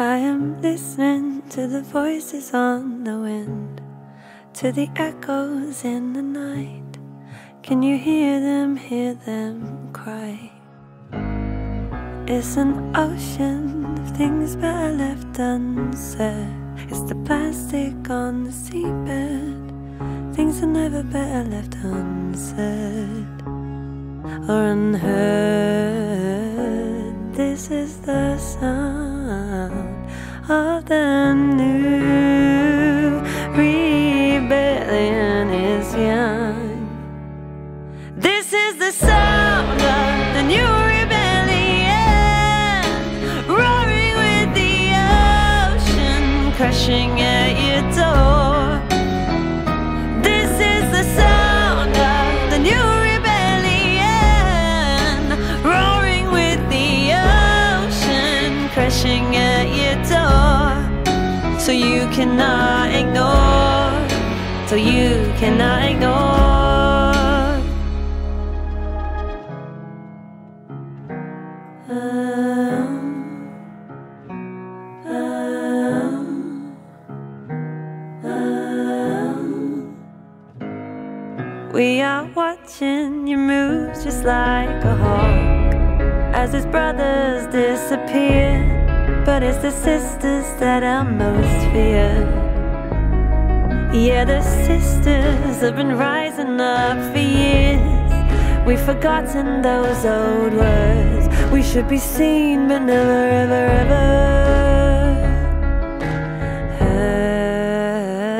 I am listening to the voices on the wind, to the echoes in the night. Can you hear them, hear them cry? It's an ocean of things better left unsaid. It's the plastic on the seabed. Things are never better left unsaid or unheard. Of the new rebellion is young. This is the sound of the new rebellion, roaring with the ocean crashing at your door. So you cannot ignore, so you cannot ignore. Um, um, um. We are watching your moves just like a hawk as his brothers disappear. But it's the sisters that I most fear. Yeah, the sisters have been rising up for years. We've forgotten those old words. We should be seen, but never, ever, ever heard.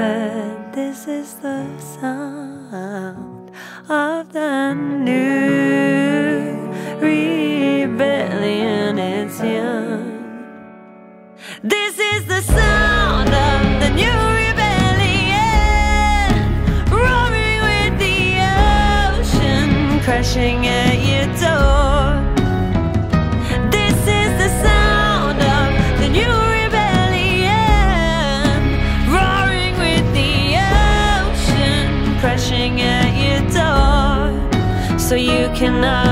This is the sound of the new This is the sound of the new rebellion, roaring with the ocean crashing at your door. This is the sound of the new rebellion, roaring with the ocean crashing at your door. So you cannot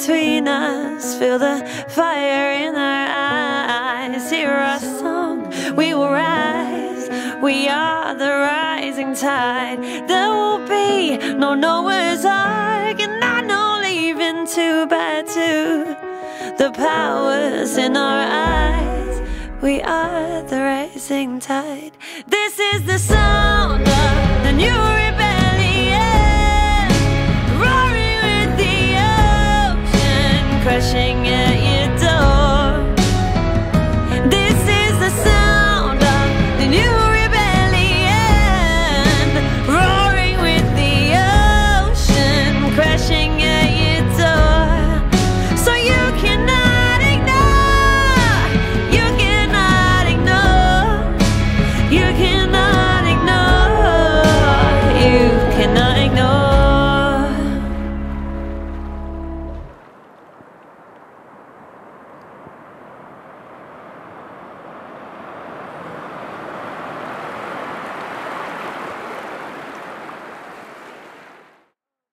between us. Feel the fire in our eyes. Hear our song, we will rise. We are the rising tide. There will be no Noah's Ark, and I know leaving too bad too. The powers in our eyes. We are the rising tide. This is the sound of the new